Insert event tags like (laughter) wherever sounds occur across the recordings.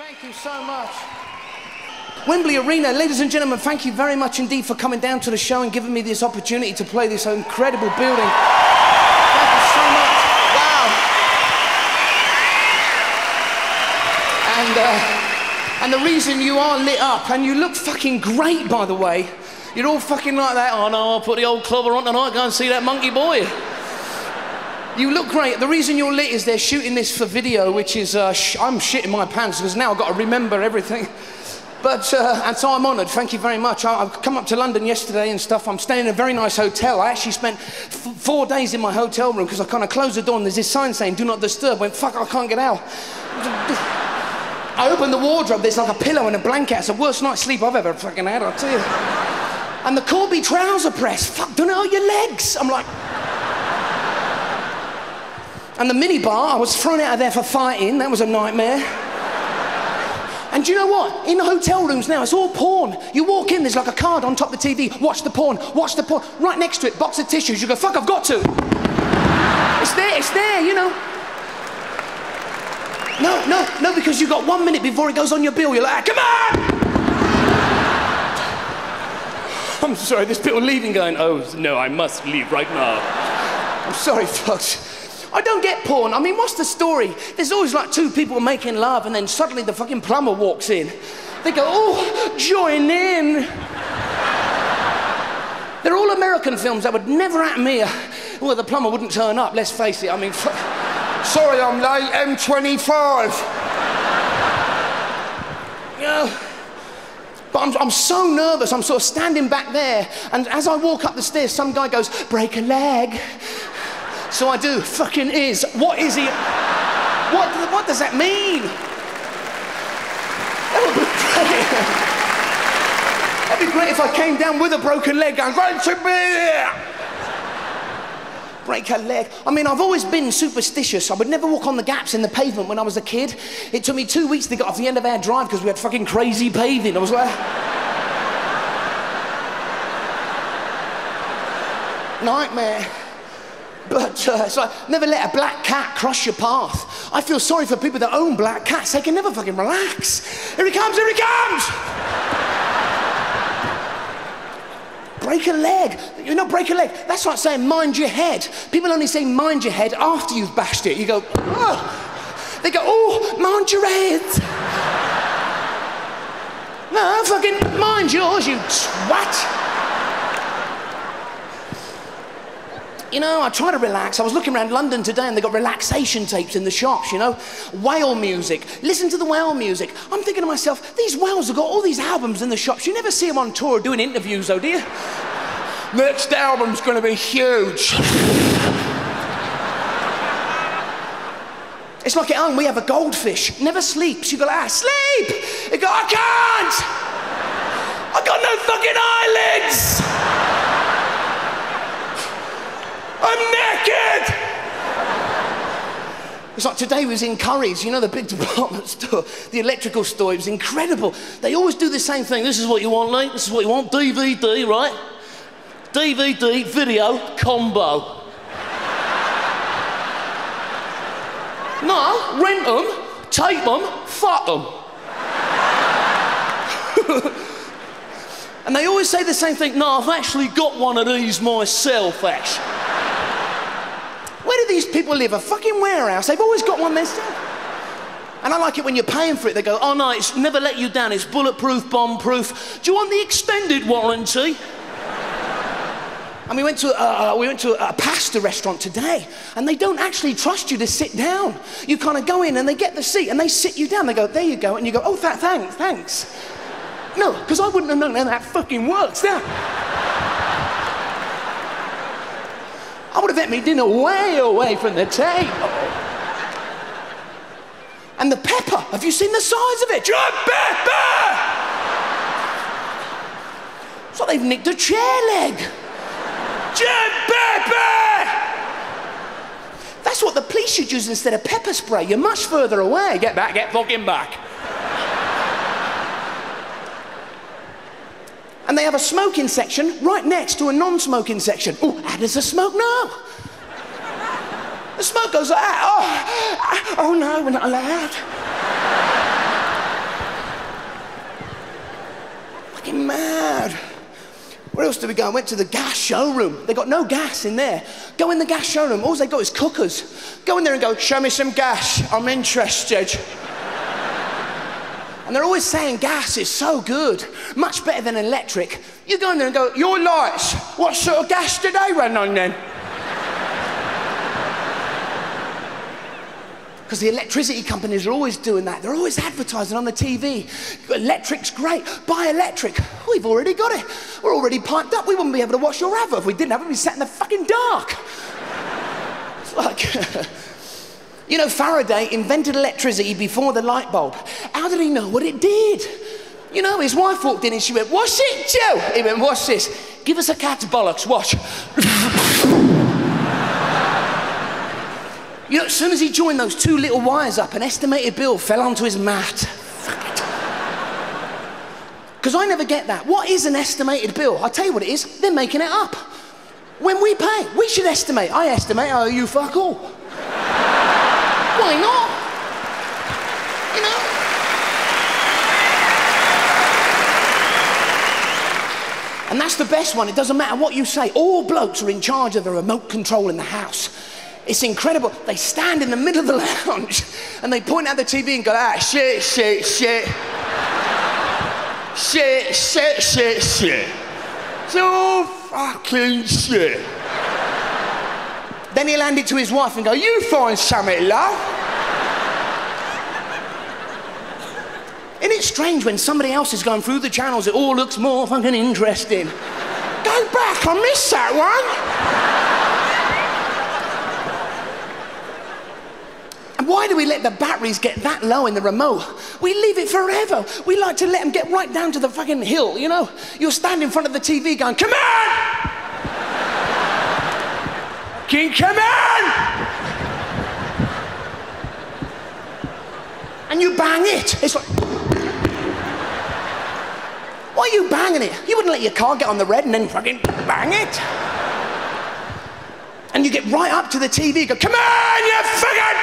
Thank you so much. Wembley Arena, ladies and gentlemen, thank you very much indeed for coming down to the show and giving me this opportunity to play this incredible building. Thank you so much. Wow. And, uh, and the reason you are lit up, and you look fucking great, by the way. You're all fucking like that. Oh no, I'll put the old clobber on tonight, go and see that monkey boy. You look great. The reason you're lit is they're shooting this for video, which is, uh, sh- I'm shitting my pants because now I've got to remember everything. (laughs) But, uh, and so I'm honoured, thank you very much. I, have come up to London yesterday and stuff. I'm staying in a very nice hotel. I actually spent four days in my hotel room because I kind of closed the door and there's this sign saying, do not disturb. I went, fuck, I can't get out. (laughs) I opened the wardrobe, there's like a pillow and a blanket. It's the worst night's sleep I've ever fucking had, I'll tell you. And the Corby trouser press, fuck, don't know your legs. I'm like, and the minibar, I was thrown out of there for fighting. That was a nightmare. And do you know what? In the hotel rooms now, it's all porn. You walk in, there's like a card on top of the TV. Watch the porn, watch the porn. Right next to it, box of tissues. You go, fuck, I've got to. It's there, it's there, you know. No, no, no, because you've got one minute before it goes on your bill. You're like, come on! (laughs) I'm sorry, there's people leaving going, oh, no, I must leave right now. I'm sorry, folks. I don't get porn. I mean, what's the story? There's always like two people making love, and then suddenly the fucking plumber walks in. They go, oh, join in. They're all American films that would never happen here. Well, the plumber wouldn't turn up, let's face it. I mean, sorry I'm late, M25. Yeah. But I'm, I'm so nervous, I'm sort of standing back there, and as I walk up the stairs, some guy goes, break a leg. So I do. Fucking is. What is he? What, what does that mean? That would be great. That'd be great if I came down with a broken leg going, great to be. Break a leg. I mean, I've always been superstitious. I would never walk on the gaps in the pavement when I was a kid. It took me two weeks to get off the end of our drive because we had fucking crazy paving. I was like, nightmare. But uh, it's like, never let a black cat cross your path. I feel sorry for people that own black cats. They can never fucking relax. Here he comes, here he comes! break a leg. You know, break a leg. That's like saying mind your head. People only say mind your head after you've bashed it. You go, oh. They go, oh, mind your head. no, fucking mind yours, you twat. You know, I try to relax. I was looking around London today and they got relaxation tapes in the shops, you know, whale music. Listen to the whale music. I'm thinking to myself, these whales have got all these albums in the shops. You never see them on tour doing interviews, though, do you? (laughs) Next album's going to be huge. (laughs) It's like at home, we have a goldfish, never sleeps. You go, ah, sleep! You go, I can't! (laughs) I got no fucking eyelids! I'm naked! It's like today was in Curry's, you know, the big (laughs) department store, the electrical store. It was incredible. They always do the same thing. This is what you want, Lee. This is what you want. DVD, right? DVD, video, combo. no, rent them, tape them, fuck them. (laughs) and they always say the same thing. No, I've actually got one of these myself, actually. These people live? A fucking warehouse. They've always got one themselves. And I like it when you're paying for it, they go, oh no, it's never let you down. It's bulletproof, bomb proof. Do you want the extended warranty? And we went to, uh, uh, we went to a pasta restaurant today, and they don't actually trust you to sit down. You kind of go in and they get the seat and they sit you down. They go, there you go. And you go, oh, th- thanks, thanks. No, because I wouldn't have known how that fucking works. Now, I would have had me dinner way away from the table. And the pepper, have you seen the size of it? John Pepper! So they've nicked a chair leg. John Pepper! That's what the police should use instead of pepper spray. You're much further away. Get back, get fucking back. and they have a smoking section right next to a non-smoking section. Oh, how does the smoke know? the smoke goes. Oh, oh, oh no, we're not allowed. Fucking mad. Where else did we go? I went to the gas showroom. They got no gas in there. Go in the gas showroom. All they got is cookers. Go in there and go, show me some gas. I'm interested and they're always saying gas is so good, much better than electric. You go in there and go, your lights, what sort of gas do they run on then? (laughs) because the electricity companies are always doing that. They're always advertising on the TV. Electric's great. Buy electric. We've already got it. We're already piped up. We wouldn't be able to watch your advert if we didn't have it. We'd be sat in the fucking dark. (laughs) It's like, (laughs) you know, Faraday invented electricity before the light bulb. How did he know what it did? You know, his wife walked in and she went, What's it, Joe? He went, What's this? Give us a cat's bollocks, watch. You know, as soon as he joined those two little wires up, an estimated bill fell onto his mat. Because I never get that. What is an estimated bill? I'll tell you what it is. They're making it up. When we pay, we should estimate. I estimate, oh, you fuck all. Why not? You know? And that's the best one. It doesn't matter what you say. All blokes are in charge of the remote control in the house. It's incredible. They stand in the middle of the (laughs) lounge and they point at the TV and go, ah, shit, shit, shit. shit, shit, shit, shit. So fucking shit. Then he'll hand it to his wife and go, you find something, love. Isn't it strange when somebody else is going through the channels, it all looks more fucking interesting? Go back, I missed that one. And why do we let the batteries get that low in the remote? We leave it forever. We like to let them get right down to the fucking hill, you know? You'll stand in front of the TV going, come on! King, come on! And you bang it. It's like, why are you banging it? You wouldn't let your car get on the red and then fucking bang it. And you get right up to the TV, go, come on, you fucking!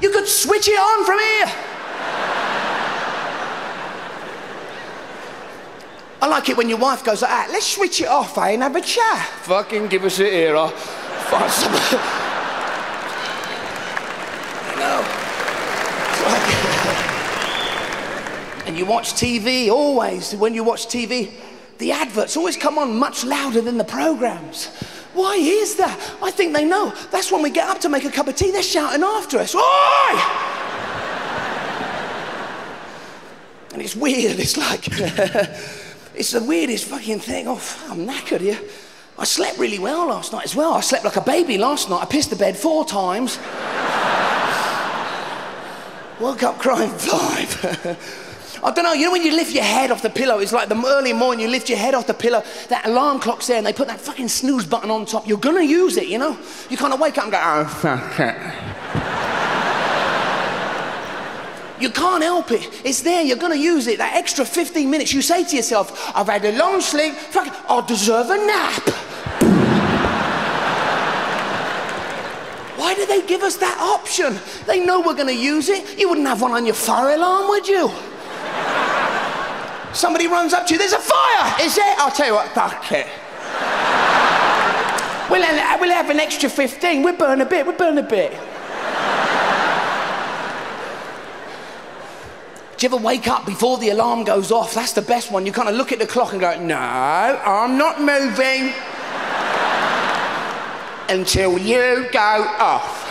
You could switch it on from here. I like it when your wife goes like that. Let's switch it off, eh, and have a chat. Fucking give us it here. I'll find some. Like... and you watch TV always. When you watch TV, the adverts always come on much louder than the programs. Why is that? I think they know. That's when we get up to make a cup of tea, they're shouting after us. Oi! and it's weird. It's like, (laughs) it's the weirdest fucking thing. Oh, I'm knackered here. I slept really well last night as well. I slept like a baby last night. I pissed the bed four times. Woke up crying five. (laughs) I don't know, you know when you lift your head off the pillow, it's like the early morning, you lift your head off the pillow, that alarm clock's there, and they put that fucking snooze button on top. You're gonna use it, you know? You kind of wake up and go, oh, fuck it. You can't help it. It's there. You're going to use it. That extra 15 minutes, you say to yourself, I've had a long sleep. Fuck I deserve a nap. (laughs) Why do they give us that option? They know we're going to use it. You wouldn't have one on your fire alarm, would you? Somebody runs up to you, there's a fire! Is there? I'll tell you what, fuck it. (laughs) we'll, we'll have an extra 15. We'll burn a bit, we'll burn a bit. Do you ever wake up before the alarm goes off? That's the best one. You kind of look at the clock and go, no, I'm not moving until you go off.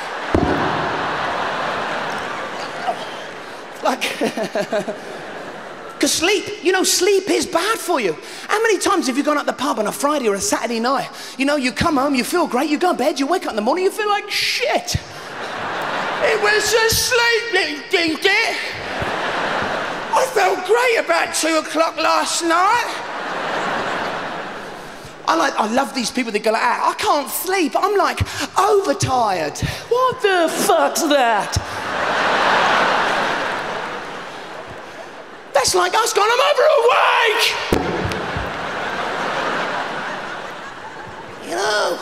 (laughs) like. (laughs) Because sleep, you know, sleep is bad for you. How many times have you gone out the pub on a Friday or a Saturday night? You know, you come home, you feel great, you go to bed, you wake up in the morning, you feel like shit. it was a sleep, didn't it? Great about two o'clock last night. I like, I love these people that go ah, I can't sleep. I'm like overtired. What the fuck's that? That's like us going, I'm over awake! You know,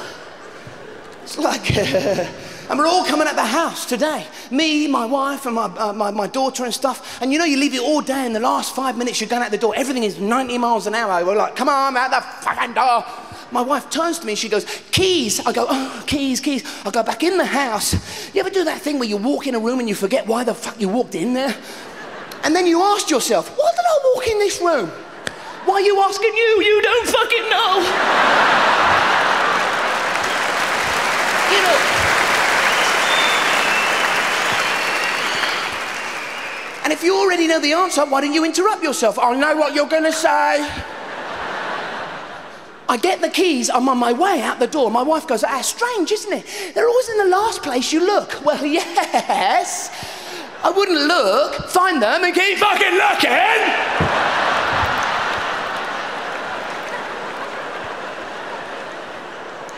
it's like, uh, (laughs) And we're all coming at the house today. Me, my wife, and my, uh, my, my, daughter and stuff. And you know, you leave it all day, and the last five minutes, you're going out the door. Everything is 90 miles an hour. We're like, come on, out the fucking door. My wife turns to me and she goes, Keys. I go, oh, keys, keys. I go back in the house. You ever do that thing where you walk in a room and you forget why the fuck you walked in there? And then you ask yourself, why did I walk in this room? Why are you asking you? You don't fucking know. you know. And if you already know the answer, why don't you interrupt yourself? I know what you're going to say. I get the keys, I'm on my way out the door. My wife goes, Ah, strange, isn't it? They're always in the last place you look. (laughs) Well, yes. I wouldn't look, find them, and keep fucking looking.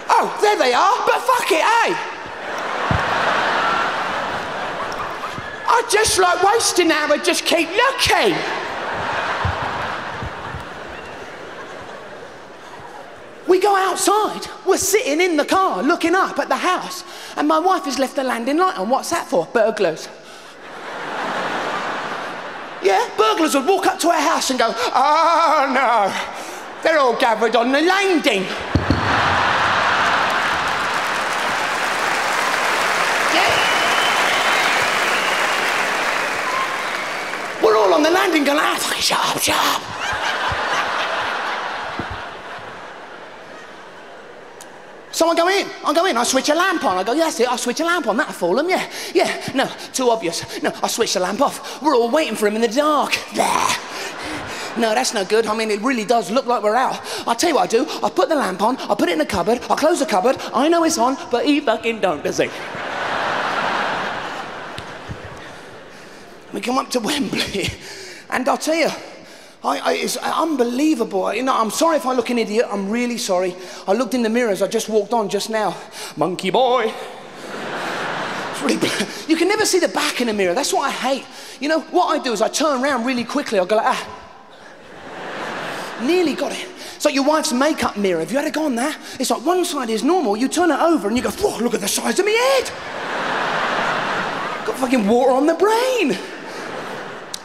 Oh, there they are, but fuck it, eh? I just like wasting hour, just keep looking. We go outside, we're sitting in the car looking up at the house, and my wife has left the landing light on. What's that for? Burglars. yeah, burglars would walk up to our house and go, oh no, they're all gathered on the landing. all on the landing going, ah, fucking shut up, shut up. So I go in, I go in, I switch a lamp on. I go, yeah yes, I'll switch a lamp on, that'll fool him, yeah. Yeah, no, too obvious. No, I switch the lamp off. We're all waiting for him in the dark. There. No, that's no good. I mean, it really does look like we're out. I'll tell you what I do. I put the lamp on, I put it in the cupboard, I close the cupboard. I know it's on, but he fucking don't, does he? We come up to Wembley, and I'll tell you, I, I, it's unbelievable. You know, I'm sorry if I look an idiot. I'm really sorry. I looked in the mirror as I just walked on just now. Monkey boy. You can never see the back in a mirror. That's what I hate. You know, what I do is I turn around really quickly. I go like, ah. Nearly got it. It's like your wife's makeup mirror. Have you had a go on that? It's like one side is normal. You turn it over and you go, whoa, look at the size of my head. got fucking water on the brain.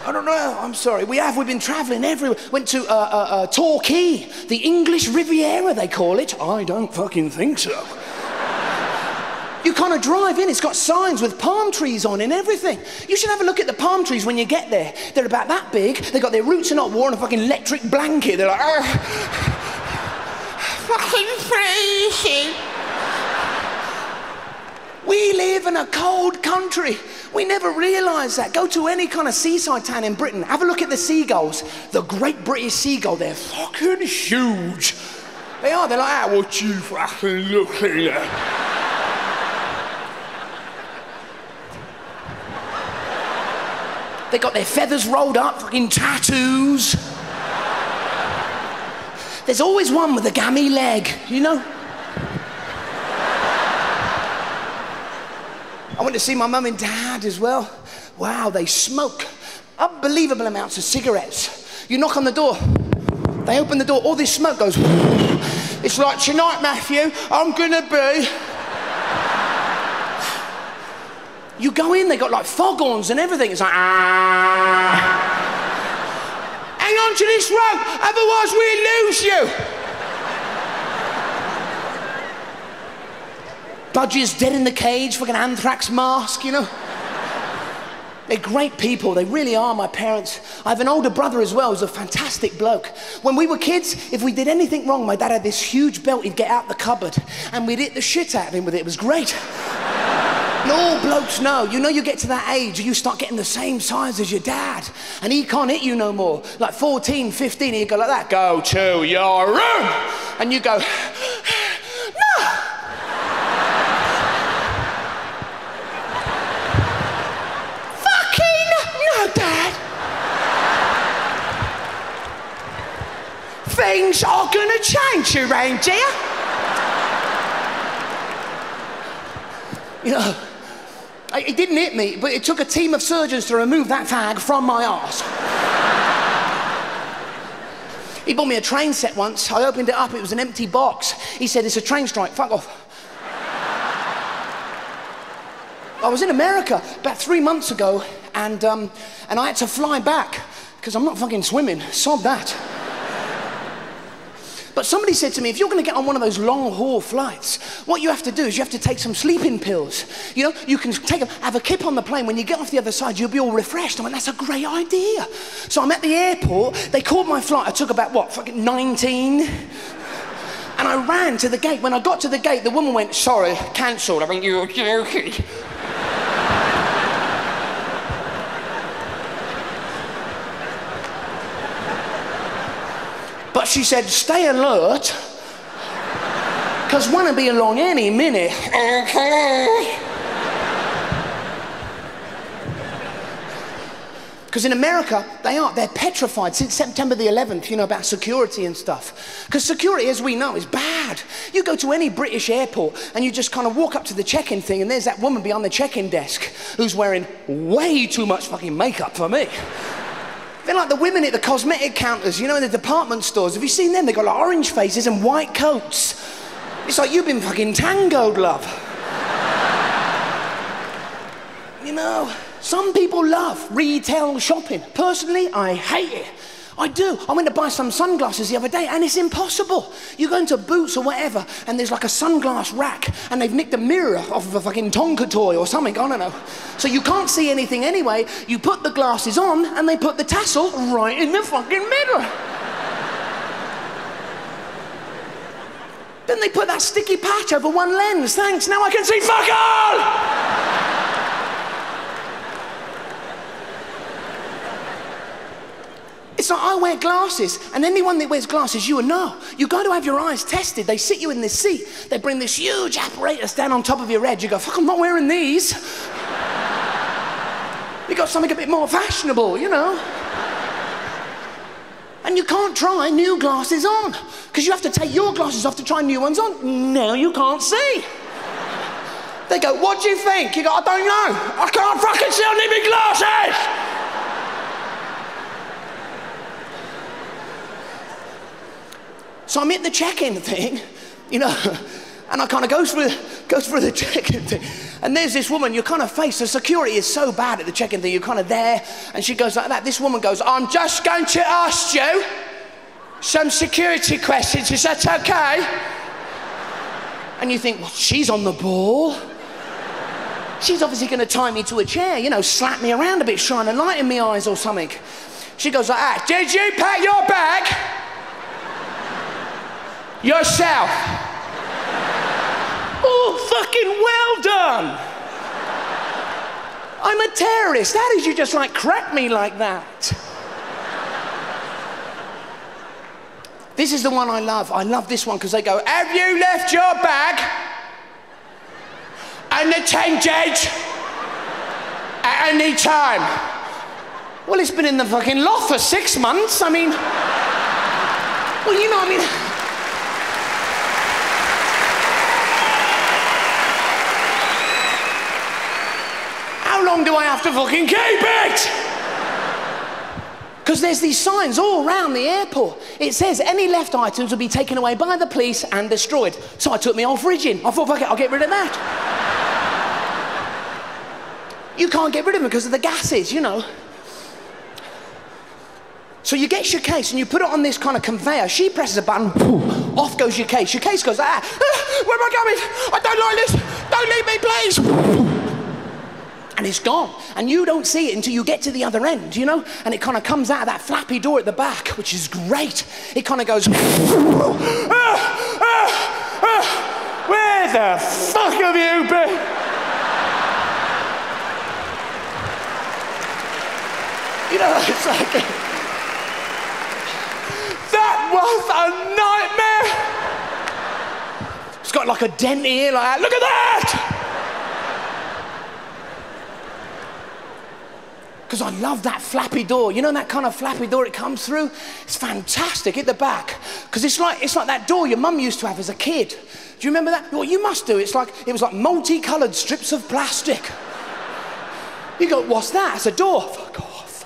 I don't know. I'm sorry. We have. We've been travelling everywhere. Went to uh, uh, uh, Torquay, the English Riviera, they call it. I don't fucking think so. you kind of drive in. It's got signs with palm trees on and everything. You should have a look at the palm trees when you get there. They're about that big. they've got their roots in not and a fucking electric blanket. They're like, fucking freezing. We live in a cold country. We never realise that. Go to any kind of seaside town in Britain. Have a look at the seagulls. The Great British seagull. They're fucking huge. They are. They're like, ah, what you fucking looking at? They got their feathers rolled up, fucking tattoos. There's always one with a gammy leg, you know? I went to see my mum and dad as well. Wow, they smoke unbelievable amounts of cigarettes. You knock on the door, they open the door, all this smoke goes. It's like, tonight, Matthew, I'm gonna be. You go in, they got like foghorns and everything. It's like, ah. Hang on to this rope, otherwise we'll lose you. Budgies dead in the cage, fucking anthrax mask, you know? They're great people, they really are, my parents. I have an older brother as well who's a fantastic bloke. When we were kids, if we did anything wrong, my dad had this huge belt he'd get out the cupboard and we'd hit the shit out of him with it. It was great. and all blokes know, you know, you get to that age, you start getting the same size as your dad, and he can't hit you no more. Like 14, 15, he'd go like that, go to your room. And you go, things are going to change around here. You know, it didn't hit me, but it took a team of surgeons to remove that fag from my arse. he bought me a train set once. I opened it up, it was an empty box. He said, It's a train strike, fuck off. I was in America about three months ago, and, um, and I had to fly back because I'm not fucking swimming. Sod that. But somebody said to me, if you're going to get on one of those long haul flights, what you have to do is you have to take some sleeping pills. You know, you can take a, have a kip on the plane. When you get off the other side, you'll be all refreshed. I went, that's a great idea. So I'm at the airport. They called my flight. I took about, what, fucking 19? And I ran to the gate. When I got to the gate, the woman went, sorry, cancelled. I mean, you're joking. But she said, stay alert, because one will be along any minute. Okay. Because in America, they are, they're petrified since September the 11th, you know, about security and stuff. Because security, as we know, is bad. You go to any British airport and you just kind of walk up to the check in thing, and there's that woman behind the check in desk who's wearing way too much fucking makeup for me. They're like the women at the cosmetic counters, you know, in the department stores. Have you seen them? They've got like orange faces and white coats. It's like you've been fucking tangoed, love. you know, some people love retail shopping. Personally, I hate it. I do. I went to buy some sunglasses the other day and it's impossible. You go into Boots or whatever and there's like a sunglass rack and they've nicked a mirror off of a fucking Tonka toy or something, I don't know. So you can't see anything anyway. You put the glasses on and they put the tassel right in the fucking middle. then they put that sticky patch over one lens. Thanks, now I can see fuck all! It's like I wear glasses, and anyone that wears glasses, you know. You go to have your eyes tested. They sit you in this seat. They bring this huge apparatus down on top of your head. You go, fuck, I'm not wearing these. (laughs) you got something a bit more fashionable, you know. And you can't try new glasses on because you have to take your glasses off to try new ones on. Now you can't see. They go, What do you think? You go, I don't know. I can't fucking see. I need my glasses. So I'm in the check-in thing, you know, (laughs) and I kind of go through, go through the (laughs) check-in thing. And there's this woman, you kind of face, the security is so bad at the check-in thing, you're kind of there, and she goes like that. This woman goes, I'm just going to ask you some security questions, is that okay? And you think, well, she's on the ball. She's obviously going to tie me to a chair, you know, slap me around a bit, shine a light in my eyes or something. She goes like that, did you pack your bag? Yourself. Oh, fucking well done. I'm a terrorist. How did you just like crack me like that? This is the one I love. I love this one because they go, Have you left your bag and the change at any time? Well, it's been in the fucking loft for six months. I mean, well, you know, I mean. Long do I have to fucking keep it? Because there's these signs all around the airport. It says any left items will be taken away by the police and destroyed. So I took my old fridge in. I thought, fuck it, I'll get rid of that. you can't get rid of them because of the gases, you know. So you get your case and you put it on this kind of conveyor. She presses a button, off goes your case. Your case goes, ah, ah where am I going? I don't like this. Don't leave me, please and it's gone. And you don't see it until you get to the other end, you know? And it kind of comes out of that flappy door at the back, which is great. It kind of goes, ah, ah, ah, where the fuck have you been? (laughs) You know, it's like, that was a nightmare. It's got like a dent here, like that. Look at that! because I love that flappy door. You know that kind of flappy door it comes through? It's fantastic at the back because it's like, it's like that door your mum used to have as a kid. Do you remember that? Well, you must do. It's like, it was like multicolored strips of plastic. (laughs) You go, what's that? It's a door. Fuck off.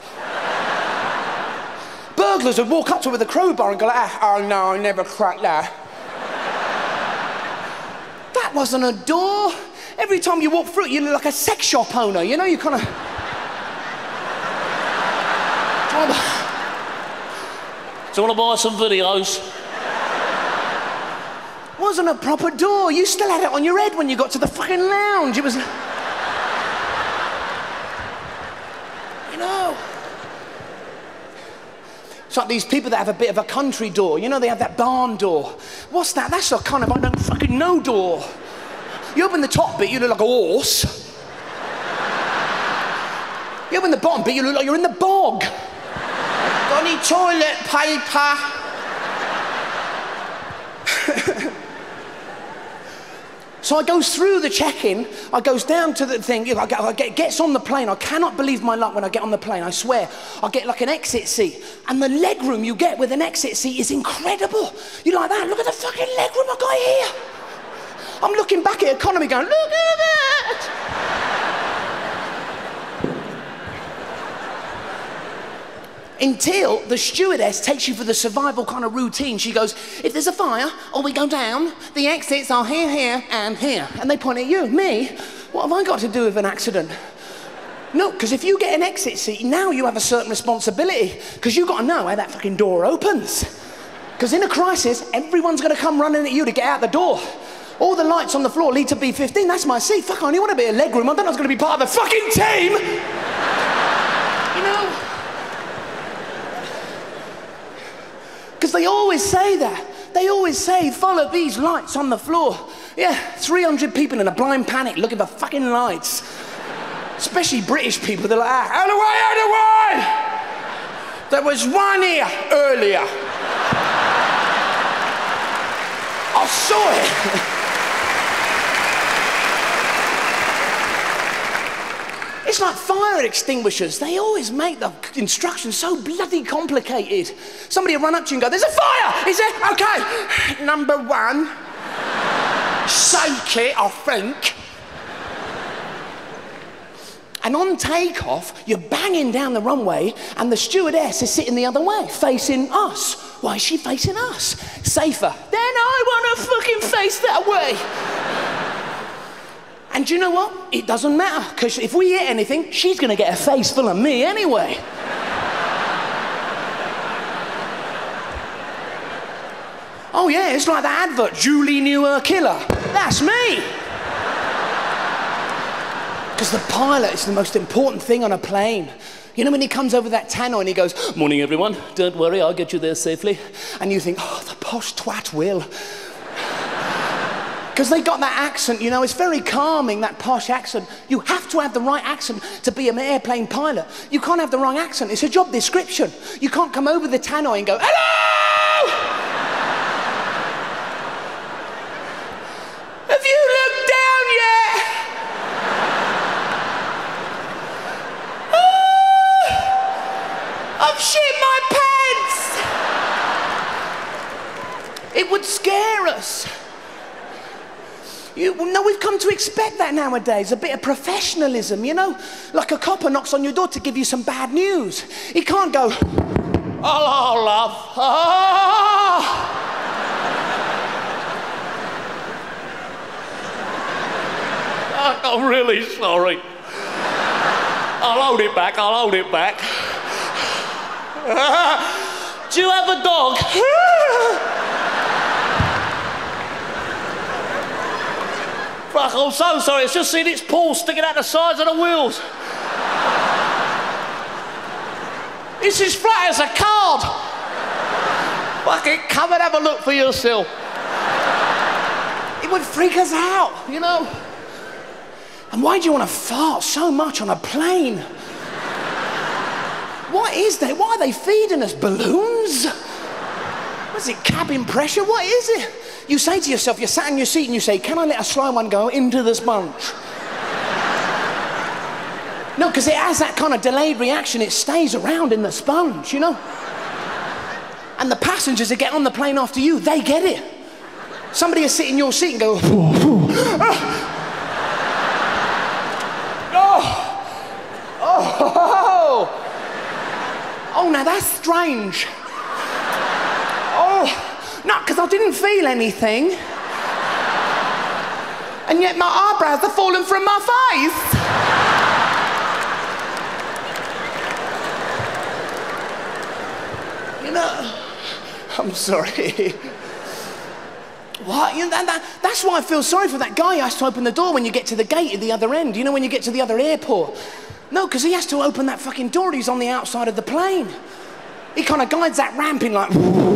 (laughs) Burglars would walk up to it with a crowbar and go, ah, oh no, I never cracked that. (laughs) that wasn't a door. every time you walk through it, you look like a sex shop owner. You know, you kind of. Do you want to buy some videos? wasn't a proper door. You still had it on your head when you got to the fucking lounge. It was. You know. It's like these people that have a bit of a country door. You know, they have that barn door. What's that? That's a kind of I don't fucking know door. You open the top bit, you look like a horse. You open the bottom bit, you look like you're in the bog. Got any toilet paper? So I goes through the check-in, I goes down to the thing, I get, I get, gets on the plane. I cannot believe my luck when I get on the plane, I swear. I get like an exit seat. And the leg room you get with an exit seat is incredible. You like that? Look at the fucking leg room I got here. I'm looking back at economy going, look at that. Until the stewardess takes you for the survival kind of routine. She goes, if there's a fire or we go down, the exits are here, here, and here. And they point at you. Me? What have I got to do with an accident? No, because if you get an exit seat, now you have a certain responsibility. Because you've got to know how that fucking door opens. Because in a crisis, everyone's going to come running at you to get out the door. All the lights on the floor lead to B15. That's my seat. Fuck, I only want to be a legroom. I know I was going to be part of the fucking team. (laughs) you know? Because they always say that. They always say, follow these lights on the floor. Yeah, 300 people in a blind panic looking for fucking lights. Especially British people, they're like, ah, out of the way, out of the way! There was one here earlier. I saw it. (laughs) It's like fire extinguishers. They always make the instructions so bloody complicated. Somebody will run up to you and go, There's a fire! Is there? Okay. (sighs) Number one, shake it, I think. And on takeoff, you're banging down the runway, and the stewardess is sitting the other way, facing us. Why is she facing us? Safer. Then I want to fucking face that way. And do you know what? It doesn't matter, because if we hit anything, she's going to get a face full of me anyway. (laughs) oh, yeah, it's like the advert Julie knew her killer. That's me. Because the pilot is the most important thing on a plane. You know when he comes over that tannoy and he goes, Morning, everyone. Don't worry, I'll get you there safely. And you think, Oh, the posh twat will because they got that accent, you know, it's very calming, that posh accent. You have to have the right accent to be an airplane pilot. You can't have the wrong accent, it's a job description. You can't come over the tannoy and go, hello! have you looked down yet? oh, I've shit my pants! It would scare us. You, no, we've come to expect that nowadays, a bit of professionalism, you know? Like a copper knocks on your door to give you some bad news. He can't go, hello, love. Ah. (laughs) I'm really sorry. I'll hold it back, I'll hold it back. (laughs) Do you have a dog? (laughs) Fuck, I'm so sorry. It's just seen its paws sticking out the sides of the wheels. It's as flat as a card. Fuck it, come and have a look for yourself. It would freak us out, you know. And why do you want to fart so much on a plane? What is that? Why are they feeding us balloons? Is it, cabin pressure? What is it? You say to yourself, you're sat in your seat and you say, Can I let a sly one go into this sponge? no, because it has that kind of delayed reaction. It stays around in the sponge, you know? And the passengers that get on the plane after you, they get it. Somebody will sit in your seat and go, Oh, oh, oh, now that's strange. I didn't feel anything. And yet my eyebrows are falling from my face. you know, I'm sorry. What? You know, that, that, that's why I feel sorry for that guy who has to open the door when you get to the gate at the other end. You know, when you get to the other airport. No, because he has to open that fucking door. He's on the outside of the plane. He kind of guides that ramp in like.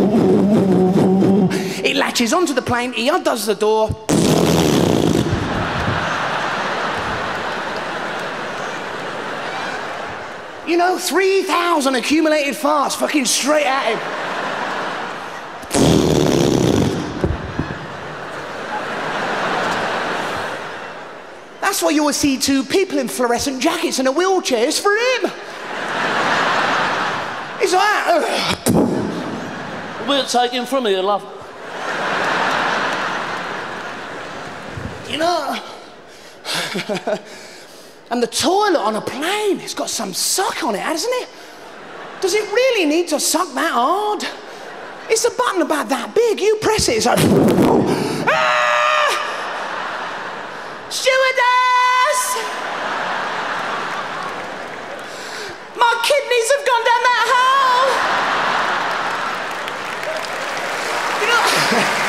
It latches onto the plane. He undoes the door. You know, 3,000 accumulated farts fucking straight at him. That's why you will see two people in fluorescent jackets and a wheelchair. It's for him. It's like, Ugh. We're taking from here, love. You know. and the toilet on a plane, it's got some suck on it, hasn't it? Does it really need to suck that hard? It's a button about that big. You press it, it's like. Ah! Stewardess! My kidneys have gone down that hole! You know.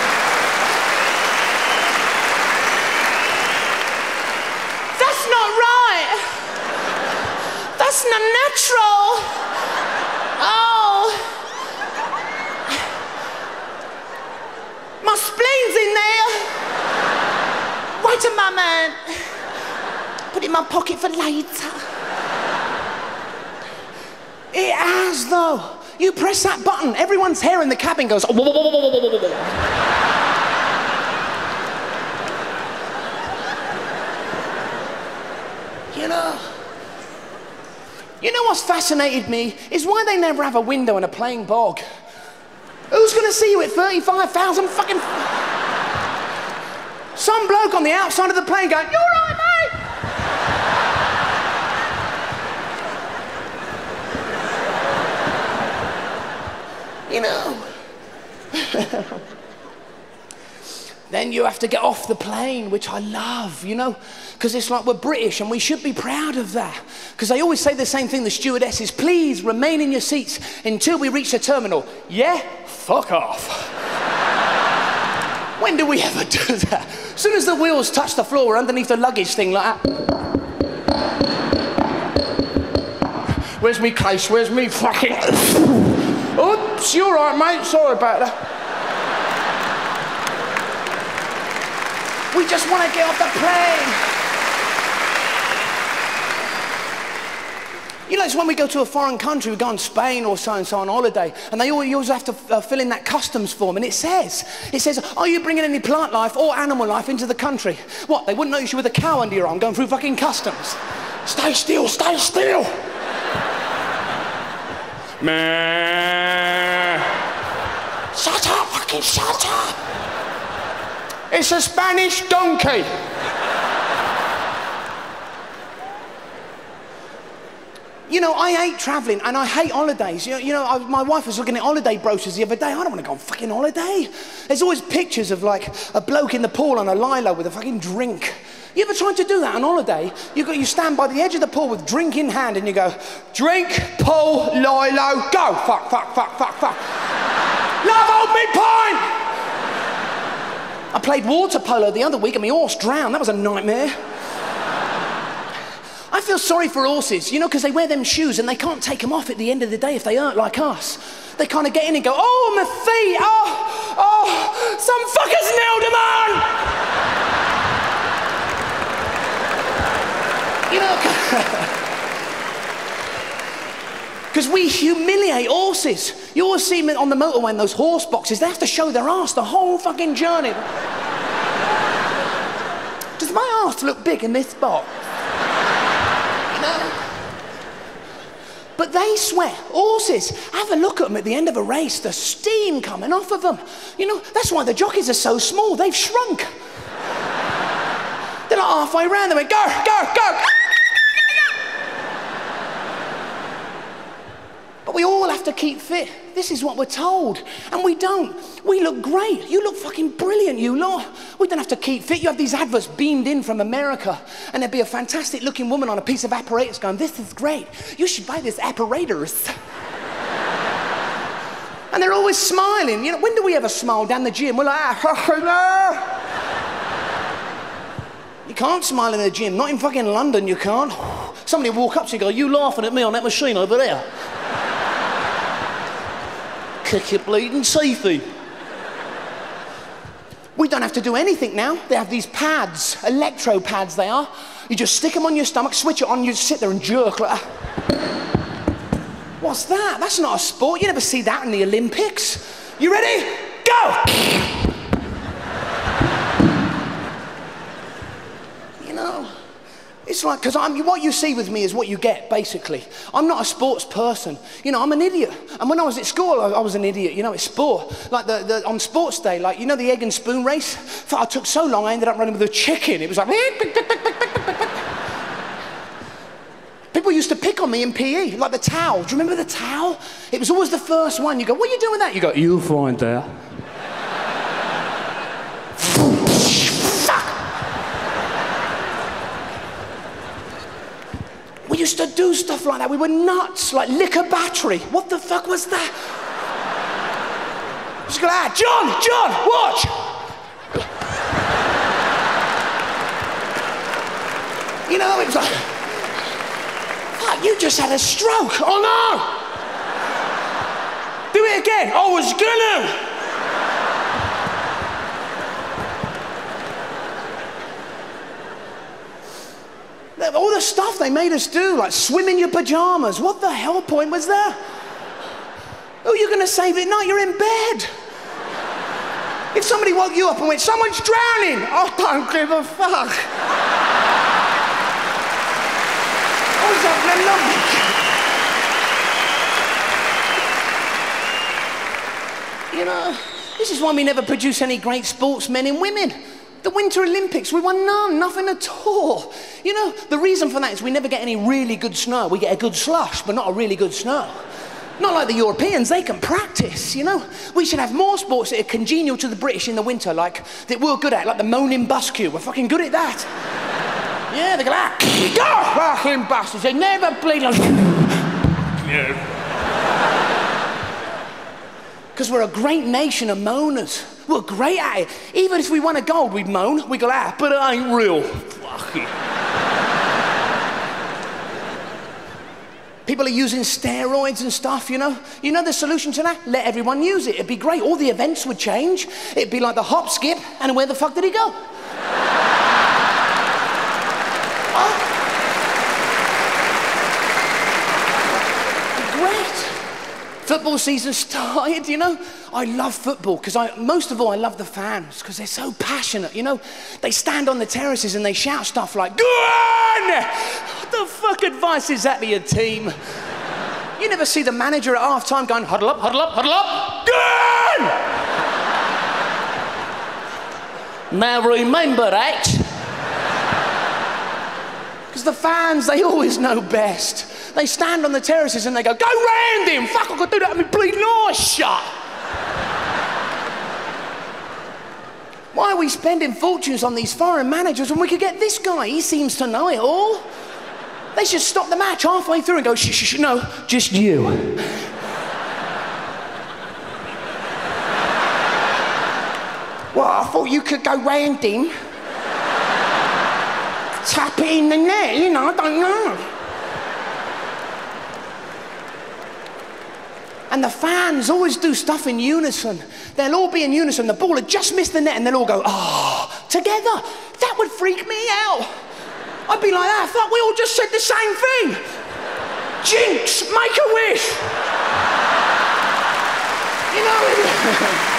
That's not right! That's not natural! Oh! My spleen's in there! Wait a moment. Put it in my pocket for later. It has, though. You press that button, everyone's hair in the cabin goes. Oh, you know. You know what's fascinated me is why they never have a window in a plane bog. Who's going to see you at 35,000 fucking. Some bloke on the outside of the plane going, You're right, mate! you know. (laughs) then you have to get off the plane, which I love, you know, because it's like we're British and we should be proud of that. Because they always say the same thing, the stewardesses, please remain in your seats until we reach the terminal. Yeah? Fuck off. (laughs) when do we ever do that? As soon as the wheels touch the floor, we're underneath the luggage thing like that. Where's me case? Where's me fucking. Oops, you alright, mate? Sorry about that. We just want to get off the plane. You know, it's when we go to a foreign country, we go in Spain or so and so on holiday, and they always, you always have to uh, fill in that customs form, and it says, it says, are you bringing any plant life or animal life into the country? What, they wouldn't notice you with a cow under your arm going through fucking customs. Stay still, stay still. Man. Shut up, fucking shut up. It's a Spanish donkey. You know, I hate traveling and I hate holidays. You know, you know I, my wife was looking at holiday brochures the other day. I don't want to go on fucking holiday. There's always pictures of like a bloke in the pool on a lilo with a fucking drink. You ever tried to do that on holiday? You, got, you stand by the edge of the pool with drink in hand and you go, drink, pool, lilo, go. Fuck, fuck, fuck, fuck, fuck. Love, hold me point. I played water polo the other week and my horse drowned. That was a nightmare. I feel sorry for horses, you know, because they wear them shoes and they can't take them off at the end of the day if they aren't like us. They kind of get in and go, oh, my feet, oh, oh, some fuckers nailed them on. You know, (laughs) because we humiliate horses. You always see them on the motorway in those horse boxes, they have to show their ass the whole fucking journey. Does my ass look big in this box? But they swear, horses, have a look at them at the end of a race, the steam coming off of them. You know, that's why the jockeys are so small, they've shrunk. They're not halfway around, they went, go, go, go. But we all have to keep fit. This is what we're told. And we don't. We look great. You look fucking brilliant, you lot. We don't have to keep fit. You have these adverts beamed in from America, and there'd be a fantastic looking woman on a piece of apparatus going, This is great. You should buy this apparatus. (laughs) and they're always smiling. You know, when do we ever smile down the gym? We're like, ah, You can't smile in the gym. Not in fucking London, you can't. Somebody walk up to you and go, You laughing at me on that machine over there? Kick your bleeding teethy. We don't have to do anything now. They have these pads, electro pads they are. You just stick them on your stomach, switch it on, you sit there and jerk like. What's that? That's not a sport. You never see that in the Olympics. You ready? Go! You know, it's like, because I'm, what you see with me is what you get, basically. I'm not a sports person. You know, I'm an idiot. And when I was at school, I, I was an idiot. You know, it's sport. Like the, the, on sports day, like, you know, the egg and spoon race? I, I took so long, I ended up running with a chicken. It was like, People used to pick on me in PE, like the towel. Do you remember the towel? It was always the first one. You go, what are you doing with that? You go, you'll find out. We used to do stuff like that. We were nuts, like lick a battery. What the fuck was that? (laughs) Just go, ah, John, John, watch. You know, it was like, fuck, you just had a stroke. Oh no! Do it again. I was gonna. All the stuff they made us do, like swim in your pajamas. What the hell point was that? Who are you going to save at night? You're in bed. If somebody woke you up and went, someone's drowning, I oh, don't give a fuck. What's up, You know, this is why we never produce any great sportsmen and women. The Winter Olympics, we won none, nothing at all. You know, the reason for that is we never get any really good snow. We get a good slush, but not a really good snow. Not like the Europeans, they can practice, you know. We should have more sports that are congenial to the British in the winter, like that we're good at, like the moaning bus queue. We're fucking good at that. yeah, they go, ah, go, fucking buses. They never play like. Because we're a great nation of moaners. We're great at it. Even if we won a gold, we'd moan. We go, ah, but it ain't real. People are using steroids and stuff, you know. You know the solution to that? Let everyone use it. It'd be great. All the events would change. It'd be like the hop skip, and where the fuck did he go? Football season started, you know. I love football because I, most of all, I love the fans because they're so passionate, you know. They stand on the terraces and they shout stuff like, Go on! What the fuck advice is that to your team? You never see the manager at half time going, Huddle up, huddle up, huddle up, Go on! Now remember that. Because the fans, they always know best. They stand on the terraces and they go, go round him. Fuck, I could do that with my bleeding eyes shut. Why are we spending fortunes on these foreign managers when we could get this guy? He seems to know it all. They should stop the match halfway through and go, shh, shh, shh, no, just you. well, I thought you could go round him. Tap it in the net, you know, I don't know. And the fans always do stuff in unison. They'll all be in unison. The ball will just missed the net and they'll all go, ah, oh, together. That would freak me out. I'd be like, ah, I thought we all just said the same thing. Jinx, make a wish. You know, (laughs)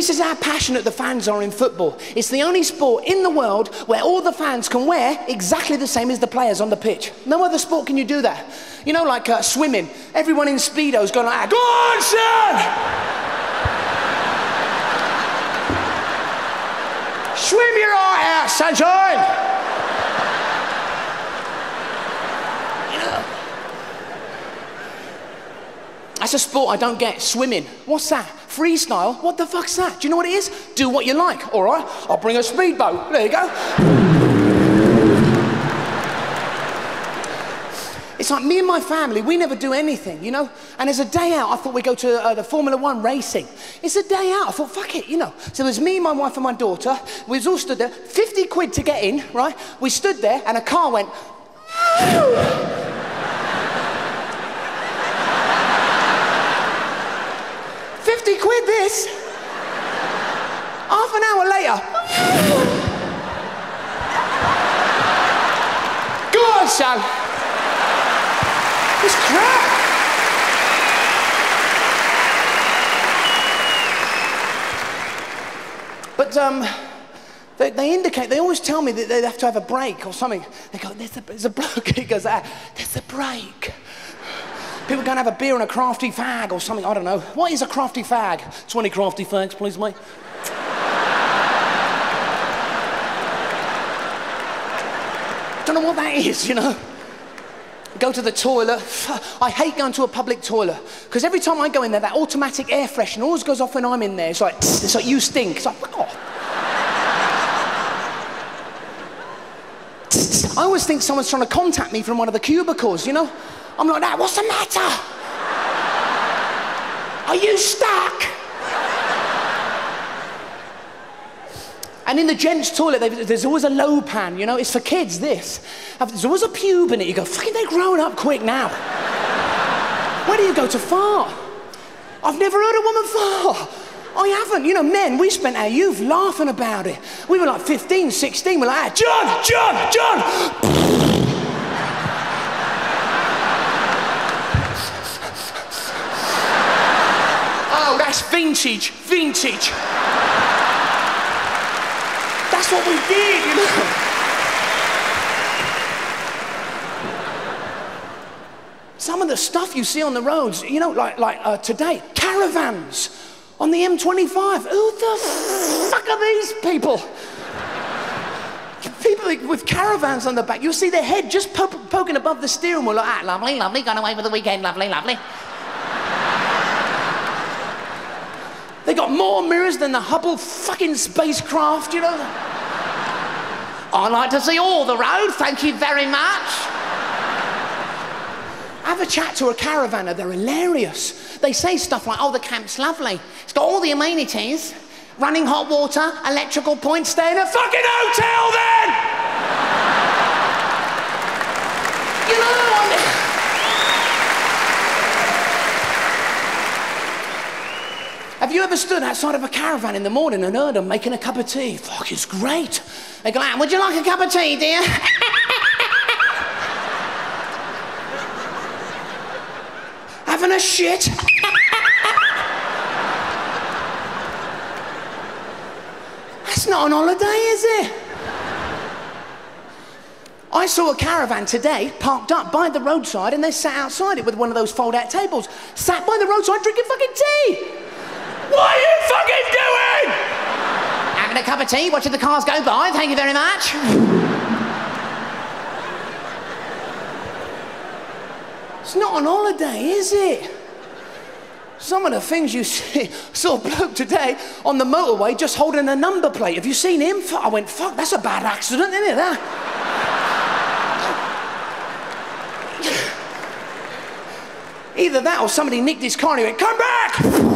This is how passionate the fans are in football. It's the only sport in the world where all the fans can wear exactly the same as the players on the pitch. No other sport can you do that. You know, like uh, swimming, everyone in Speedo's going like, Go on, son! Swim your arse, out, sunshine! That's a sport I don't get. Swimming. What's that? Freestyle? What the fuck's that? Do you know what it is? Do what you like. All right, I'll bring a speedboat. There you go. It's like me and my family, we never do anything, you know? And as a day out, I thought we'd go to uh, the Formula One racing. It's a day out. I thought, fuck it, you know. So it was me, my wife, and my daughter. We was all stood there, 50 quid to get in, right? We stood there, and a car went, 50 quid this. Half an hour later. Go on, son. It's crap. But um, they, they, indicate, they always tell me that they have to have a break or something. They go, there's a, there's a bloke. (laughs) He goes, ah, there's a break. People go and have a beer and a crafty fag or something. I don't know. What is a crafty fag? 20 crafty fags, please, mate. don't know what that is, you know. Go to the toilet. (sighs) I hate going to a public toilet because every time I go in there, that automatic air freshener always goes off when I'm in there. It's like, (sniffs) it's like you stink. It's like, fuck off. (sniffs) I always think someone's trying to contact me from one of the cubicles, you know? I'm like that. What's the matter? Are you stuck? And in the gents' toilet, there's always a low pan, you know, it's for kids, this. There's always a pube in it. You go, fucking, they're growing up quick now. Where do you go to fart? I've never heard a woman fart. I haven't. You know, men, we spent our youth laughing about it. We were like 15, 16. We're like, John, John, John. oh, that's vintage, vintage. That's what we did, you know. Some of the stuff you see on the roads, you know, like, like uh, today, caravans on the M25. Who the fuck are these people? People with caravans on the back, you'll see their head just po poking above the steering wheel like, ah, lovely, lovely, gone away for the weekend, lovely, lovely. They got more mirrors than the Hubble fucking spacecraft, you know? I like to see all the road, thank you very much. Have a chat to a caravaner, they're hilarious. They say stuff like, oh, the camp's lovely. It's got all the amenities running hot water, electrical point, stay in a fucking hotel then! you know, Have you ever stood outside of a caravan in the morning and heard them making a cup of tea? Fuck, it's great. They go out, would you like a cup of tea, dear? (laughs) Having a shit? (laughs) That's not on holiday, is it? I saw a caravan today parked up by the roadside and they sat outside it with one of those fold out tables. Sat by the roadside drinking fucking tea. What are you fucking doing? Having a cup of tea, watching the cars go by. Thank you very much. It's not on holiday, is it? Some of the things you (laughs) see, saw bloke today on the motorway just holding a number plate. Have you seen him? I went, fuck, that's a bad accident, isn't it? That? (laughs) Either that or somebody nicked his car and he went, come back!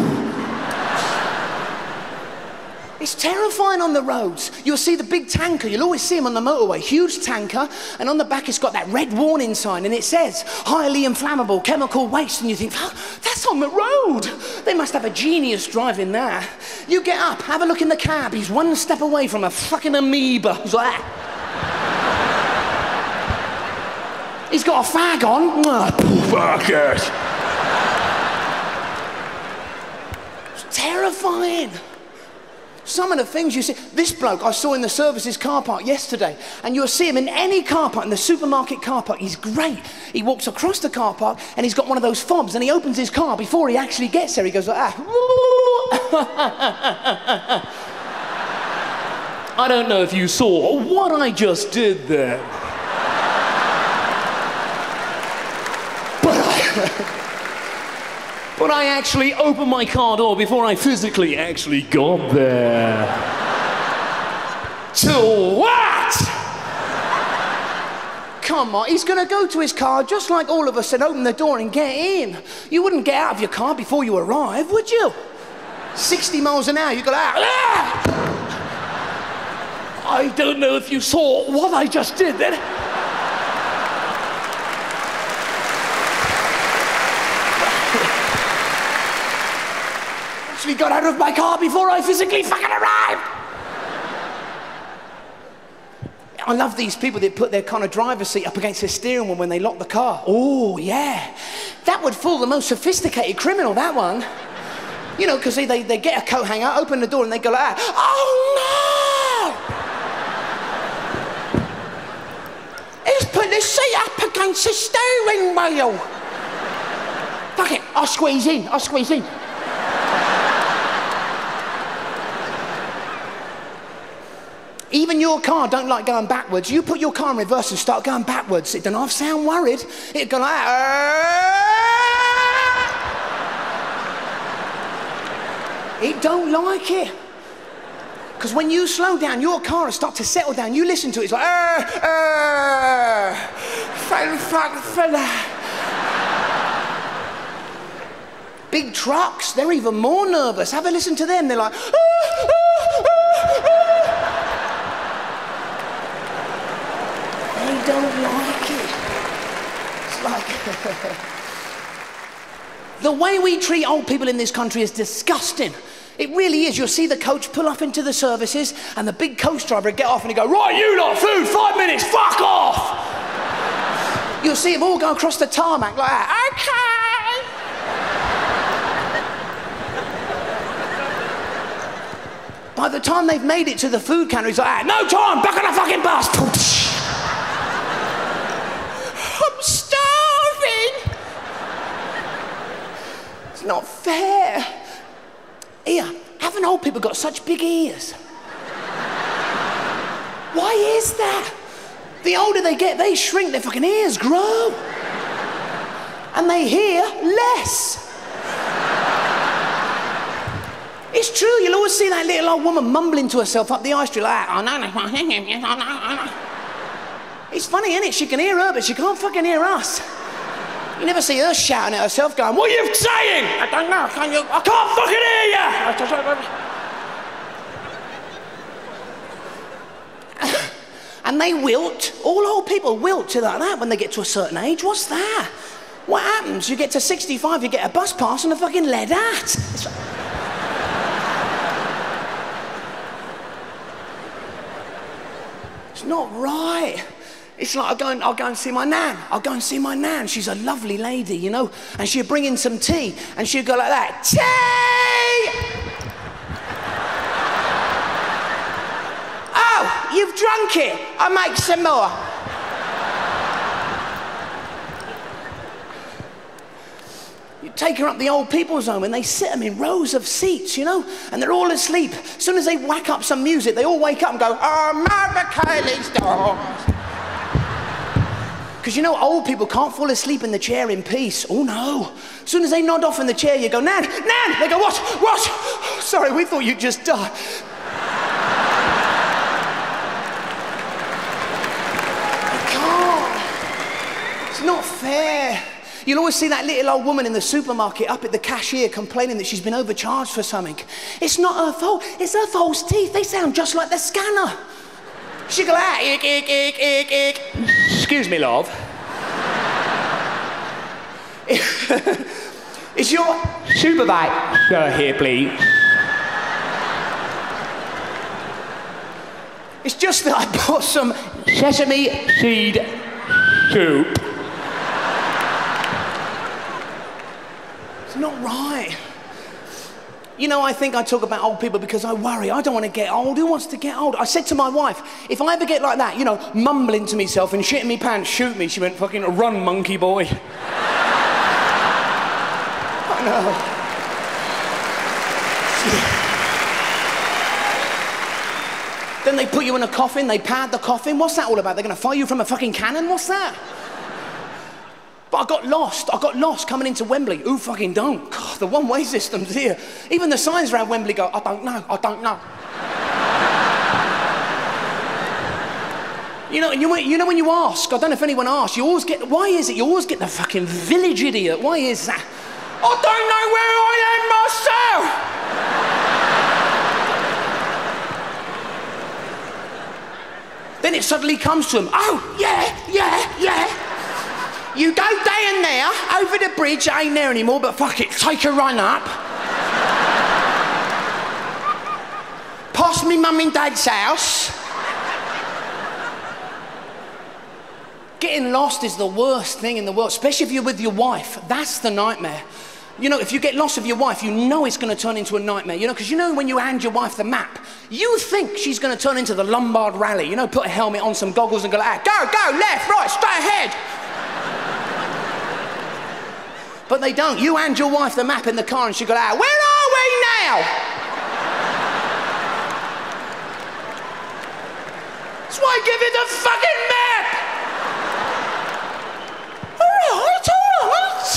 It's terrifying on the roads. You'll see the big tanker, you'll always see him on the motorway, huge tanker, and on the back it's got that red warning sign and it says highly inflammable chemical waste. And you think, oh, that's on the road. They must have a genius driving that. You get up, have a look in the cab. He's one step away from a fucking amoeba. (laughs) He's like that. He's got a fag on. Fuck it. It's terrifying. Some of the things you see, this bloke I saw in the services car park yesterday, and you'll see him in any car park, in the supermarket car park. He's great. He walks across the car park and he's got one of those fobs and he opens his car before he actually gets there. He goes like ah. (laughs) I don't know if you saw what I just did there. (laughs) but I. (laughs) But I actually opened my car door before I physically actually got there. to what? Come on, he's gonna go to his car just like all of us and open the door and get in. You wouldn't get out of your car before you arrive, would you? 60 miles an hour, you go out. Ah! I don't know if you saw what I just did then. Actually got out of my car before I physically fucking arrived. I love these people that put their kind of driver's seat up against their steering wheel when they lock the car. Oh, yeah. That would fool the most sophisticated criminal, that one. You know, because they, they, they get a coat hanger, open the door, and they go like, oh no! He's put the seat up against the steering wheel. Fuck it, I'll squeeze in, I'll squeeze in. Even your car don't like going backwards. You put your car in reverse and start going backwards. It don't half sound worried. It go like, it don't like it. Because when you slow down, your car will start to settle down. You listen to it, it's like, "Arrgh, arrgh, fuck, fuck, fella." Big trucks, they're even more nervous. Have a listen to them. They're like, "Ah, ah, ah, ah." They don't like it. It's like. (laughs) the way we treat old people in this country is disgusting. It really is. You'll see the coach pull off into the services, and the big coach driver get off and he'd go, Right, you lot, food, five minutes, fuck off! You'll see them all go across the tarmac like that. Okay! By the time they've made it to the food counter, he's like, "Ah, No time, back on the fucking bus! I'm starving. Not fair. Here, haven't old people got such big ears? Why is that? The older they get, they shrink, their fucking ears grow. And they hear less. It's true, you'll always see that little old woman mumbling to herself up the high street like, oh, no, no, no, no, no, no. It's funny, isn't it? She can hear her, but she can't fucking hear us. You never see her shouting at herself, going, What are you saying? I don't know. Can you? I can't fucking hear you. (laughs) and they wilt. All old people wilt to like that when they get to a certain age. What's that? What happens? You get to 65, you get a bus pass and a fucking lead hat. It's not right. It's like I'll go, and, I'll go and see my nan. I'll go and see my nan. She's a lovely lady, you know. And she'd bring in some tea and she'd go like that Tea! oh, you've drunk it. I'll make some more. You take her up the old people's home and they sit them in rows of seats, you know, and they're all asleep. As soon as they whack up some music, they all wake up and go, Oh, Mother Kelly's doors. Because you know, old people can't fall asleep in the chair in peace. Oh no. As soon as they nod off in the chair, you go, Nan, Nan! They go, What? What? (gasps) Sorry, we thought you'd just died. Can't. It's not fair. You'll always see that little old woman in the supermarket up at the cashier complaining that she's been overcharged for something. It's not her fault, it's her false teeth. They sound just like the scanner. Ah, ick, ick, ick, ick, ick. Excuse me, love. (laughs) Is your Superbite, sir, here, please. It's just that I bought some Sesame seed soup. It's not right. You know, I think I talk about old people because I worry. I don't want to get old. Who wants to get old? I said to my wife, if I ever get like that, you know, mumbling to myself and shitting me pants, shoot me. She went, fucking run, monkey boy. (laughs) I know. Then they put you in a coffin, they pad the coffin. What's that all about? They're going to fire you from a fucking cannon? What's that? But I got lost. I got lost coming into Wembley. Who fucking don't? God, the one way system's here. Even the signs around Wembley go, I don't know, I don't know. You know, you, you know when you ask, I don't know if anyone asks, you always get, why is it you always get the fucking village idiot? Why is that? I don't know where I am myself. then it suddenly comes to him, oh, yeah, yeah, yeah. You go down there, over the bridge, ain't there anymore, but fuck it, take a run up. Past me mum and dad's house. Getting lost is the worst thing in the world, especially if you're with your wife. That's the nightmare. You know, if you get lost with your wife, you know it's going to turn into a nightmare. You know, because you know when you hand your wife the map, you think she's going to turn into the Lombard Rally. You know, put a helmet on, some goggles, and go like, go, go, left, right, straight ahead. But they don't. You hand your wife the map in the car, and she go like, where are we now? That's why I give you the fucking map. all right, all right.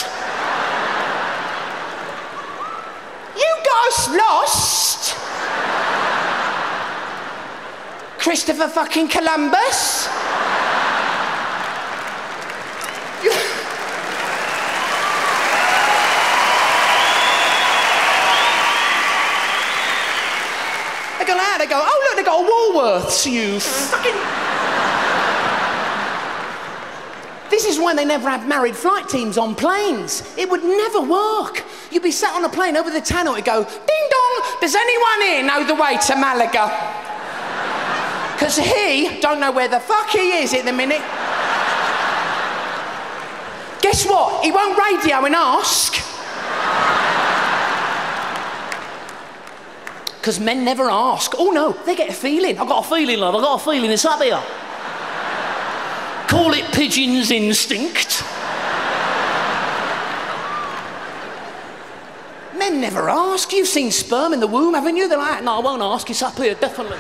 You guys lost? Christopher fucking Columbus? they go out, they go, oh look, they got you fucking... This is why they never have married flight teams on planes. It would never work. You'd be sat on a plane over the tunnel, it'd go, ding dong, does anyone here know the way to Malaga? Because he don't know where the fuck he is at the minute. Guess what? He won't radio and ask. Because men never ask. Oh no, they get a feeling. I've got a feeling, love. I've got a feeling it's up here. Call it pigeon's instinct. Men never ask. You've seen sperm in the womb, haven't you? They're like, no, I won't ask. It's up here, definitely.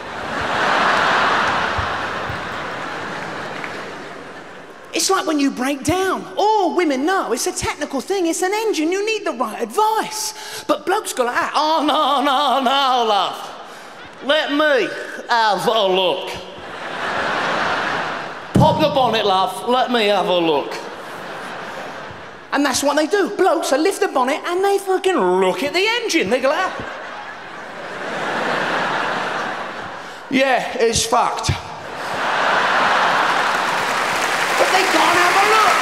It's like when you break down. All women know it's a technical thing, it's an engine, you need the right advice. But blokes go like oh no, no, no, love. Let me have a look. Pop the bonnet, love. Let me have a look. And that's what they do. Blokes, they lift the bonnet and they fucking look at the engine. They go like, yeah, it's fucked. but they can't have a look.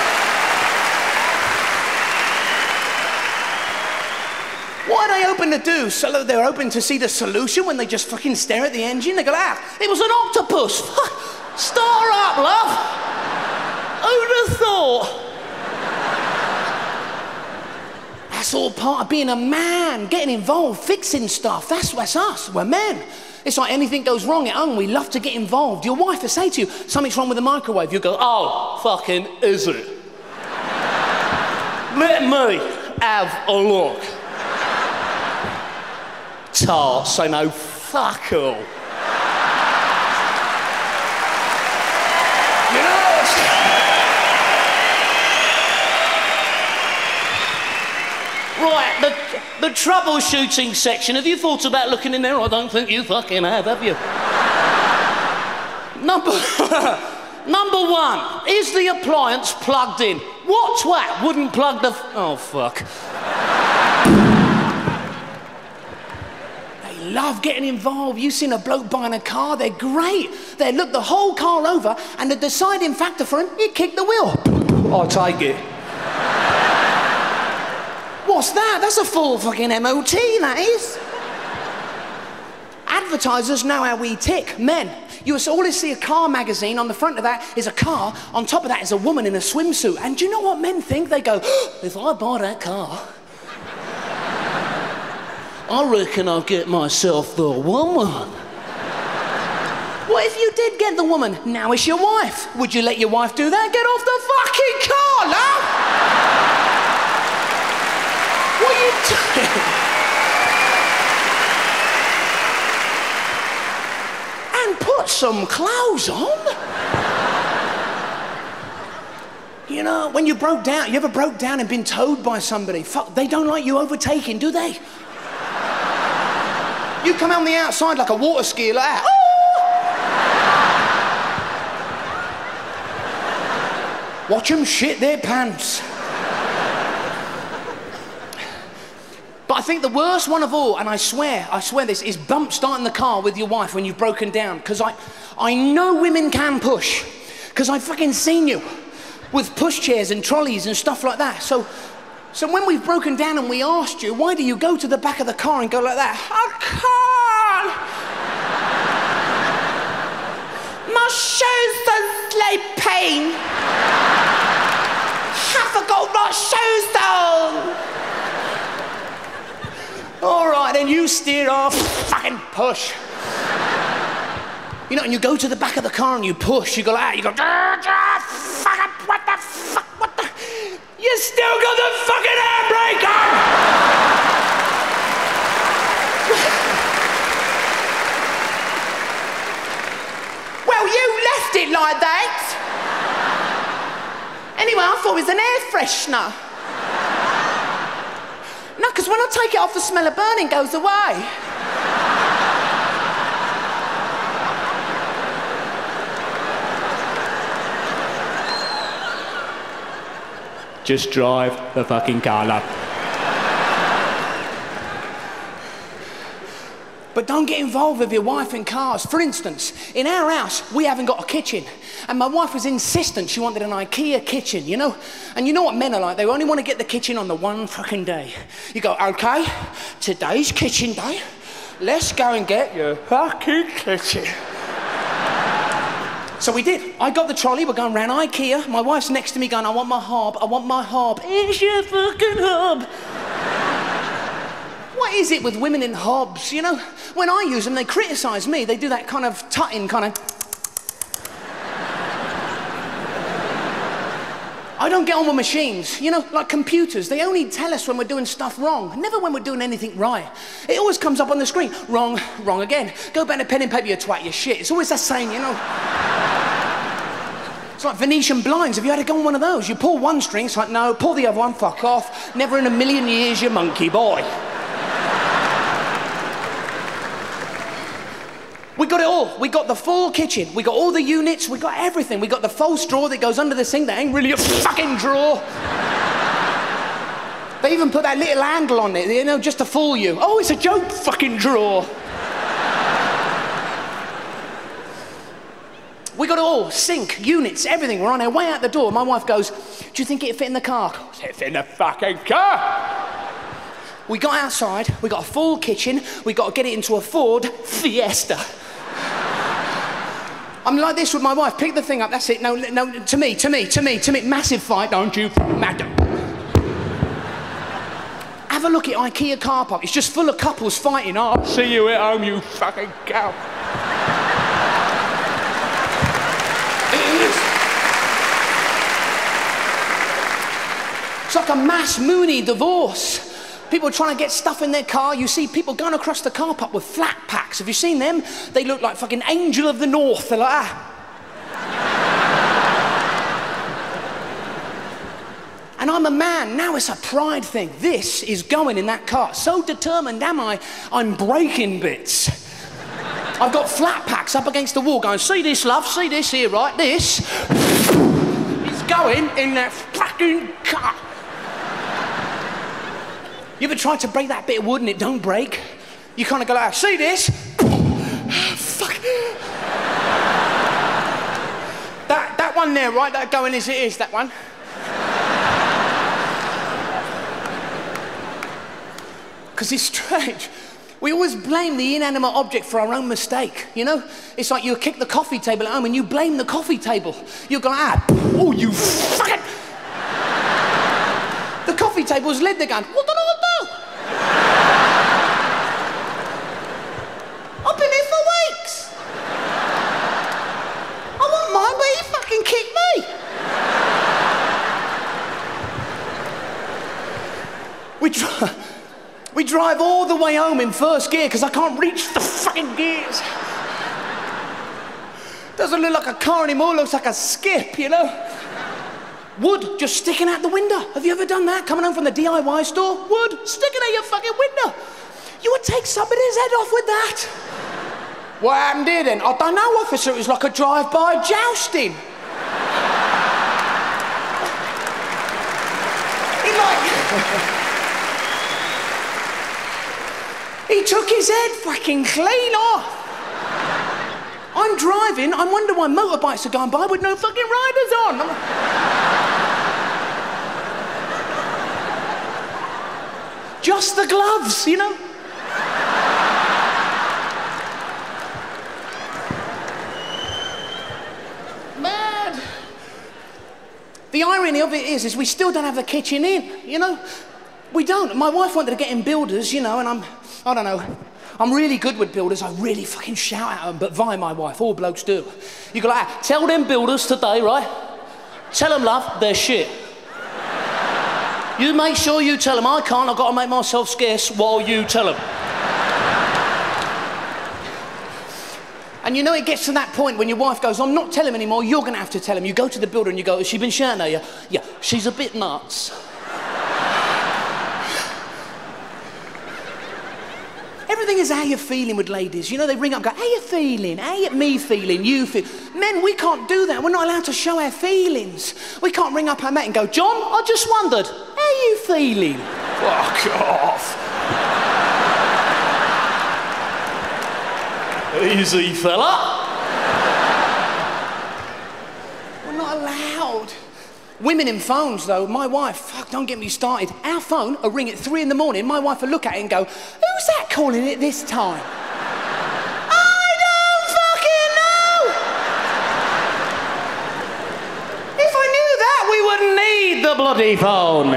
What are they open to do? So they're open to see the solution when they just fucking stare at the engine? They go, ah, it was an octopus. (laughs) Start up, love. Who'd have thought? That's all part of being a man, getting involved, fixing stuff. That's, that's us. We're men. It's like anything goes wrong at home, we love to get involved. Your wife will say to you, something's wrong with the microwave. You go, oh, fucking is it? (laughs) Let me have a look. Tart, say no fuck all. Right, the, the troubleshooting section. Have you thought about looking in there? I don't think you fucking have, have you? Number, (laughs) number one, is the appliance plugged in? What twat wouldn't plug the. oh, fuck. Love getting involved. You've seen a bloke buying a car, they're great. They look the whole car over, and the deciding factor for him, he kicked the wheel. Oh, I'll take it. What's that? That's a full fucking MOT, that is. Advertisers know how we tick. Men, you always see a car magazine. On the front of that is a car. On top of that is a woman in a swimsuit. And do you know what men think? They go, (gasps) if I buy that car, I reckon I'll get myself the woman. What if you did get the woman? Now it's your wife. Would you let your wife do that? Get off the fucking car, love! What are you doing? and put some clothes on. You know, when you broke down, you ever broke down and been towed by somebody? Fuck, they don't like you overtaking, do they? You come out on the outside like a water skier like that. (laughs) Watch them shit their pants. But I think the worst one of all, and I swear, I swear this, is bump starting the car with your wife when you've broken down. Because I, I know women can push. Because I've fucking seen you with pushchairs and trolleys and stuff like that. So, so when we've broken down and we asked you, why do you go to the back of the car and go like that? I can't. My shoes don't sleep pain. I forgot my shoes on. All right, then you steer off, fucking push. You know, and you go to the back of the car and you push, you go like, you go, dah, fuck up, what the fuck, what the? You still got the fucking handbrake on! well, you left it like that. Anyway, I thought it was an air freshener. No, because when I take it off, the smell of burning goes away. Just drive the fucking car up. But don't get involved with your wife in cars. For instance, in our house, we haven't got a kitchen. And my wife was insistent she wanted an IKEA kitchen, you know? And you know what men are like? They only want to get the kitchen on the one fucking day. You go, okay, today's kitchen day. Let's go and get your fucking kitchen. So we did. I got the trolley, we're going round IKEA. My wife's next to me going, I want my hob, I want my hob. It's your fucking hob. what is it with women in hobs? You know, when I use them, they criticise me. They do that kind of tutting kind of. I don't get on with machines, you know, like computers. They only tell us when we're doing stuff wrong, never when we're doing anything right. It always comes up on the screen wrong, wrong again. Go back to pen and paper, you twat, you shit. It's always that saying, you know. It's like Venetian blinds. Have you had to go on one of those? You pull one string, it's like, no, pull the other one, fuck off. Never in a million years, you monkey boy. We got it all. We got the full kitchen. We got all the units. We got everything. We got the false drawer that goes under the sink that ain't really a fucking drawer. they even put that little handle on it, you know, just to fool you. Oh, it's a joke fucking drawer. We got it all sink, units, everything. We're on our way out the door. My wife goes, Do you think it'd fit in the car? It It's in the fucking car. We got outside, we got a full kitchen, we got to get it into a Ford Fiesta. I'm like this with my wife. Pick the thing up. That's it. No, no. To me, to me, to me, to me. Massive fight. Don't you, madam? Have a look at IKEA car park. It's just full of couples fighting. I'll See you at home, you fucking cow. It's like a mass Moonie divorce. People trying to get stuff in their car. You see people going across the car park with flat packs. Have you seen them? They look like fucking angel of the north. They're like, ah. And I'm a man. Now it's a pride thing. This is going in that car. So determined am I, I'm breaking bits. I've got flat packs up against the wall going, see this, love, see this here, right? This is going in that fucking car. You ever tried to break that bit of wood and it don't break? You kind of go like, see this? (sighs) Fuck. That, that one there, right? That going as it is, that one. (laughs) Because it's strange. We always blame the inanimate object for our own mistake, you know? It's like you kick the coffee table at home and you blame the coffee table. You go, ah, oh, you fucking. the coffee table's lid, they're going, what did I do? I've been here for weeks. I want mine, but you fucking kicked me. We. We drive all the way home in first gear because I can't reach the fucking gears. Doesn't look like a car anymore, looks like a skip, you know? Wood just sticking out the window. Have you ever done that? Coming home from the DIY store? Wood sticking out your fucking window. You would take somebody's head off with that. What happened here then? I don't know, officer. It was like a drive-by jousting. he like... (laughs) he took his head fucking clean off. I'm driving, I wonder why motorbikes are going by with no fucking riders on. I'm- Just the gloves, you know? Mad. The irony of it is, is we still don't have the kitchen in, you know? We don't. My wife wanted to get in builders, you know, and I'm, I don't know. I'm really good with builders. I really fucking shout at them, but via my wife, all blokes do. You go like, tell them builders today, right? Tell them, love, they're shit. You make sure you tell them I can't. I've got to make myself scarce while you tell them. And you know, it gets to that point when your wife goes, I'm not telling him anymore, you're going to have to tell him. You go to the builder and you go, Has she been shouting at you? Yeah, she's a bit nuts. Everything is how you're feeling with ladies. You know, they ring up and go, How you feeling? How you, me feeling? You feel. Men, we can't do that. We're not allowed to show our feelings. We can't ring up our mate and go, John, I just wondered, how you feeling? Fuck off. (laughs) Easy, fella. We're not allowed. Women in phones, though, my wife, fuck, don't get me started. Our phone will ring at three in the morning. My wife will look at it and go, Who's that calling it this time? (laughs) I don't fucking know! If I knew that, we wouldn't need the bloody phone.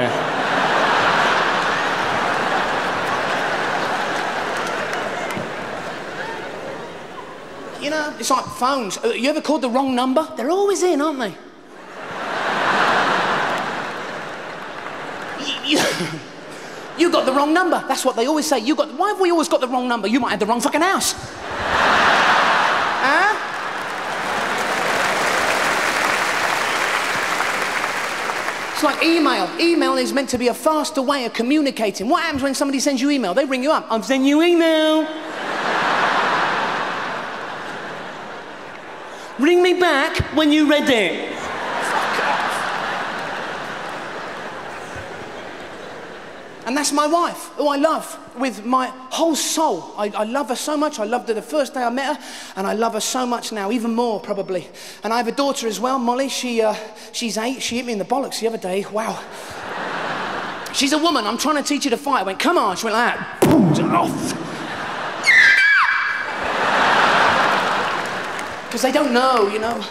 You know, it's like phones. Uh, You ever called the wrong number? They're always in, aren't they? You, you got the wrong number. That's what they always say. You got. Why have we always got the wrong number? You might have the wrong fucking house. huh? It's like email. Email is meant to be a faster way of communicating. What happens when somebody sends you email? They ring you up. I'm sending you email. ring me back when you read it. And that's my wife, who I love with my whole soul. I, I, love her so much. I loved her the first day I met her, and I love her so much now, even more probably. And I have a daughter as well, Molly. She, uh, she's eight. She hit me in the bollocks the other day. Wow. (laughs) She's a woman. I'm trying to teach her to fight. I went, come on. She went like that. Boom, off. (laughs) Because they don't know, you know.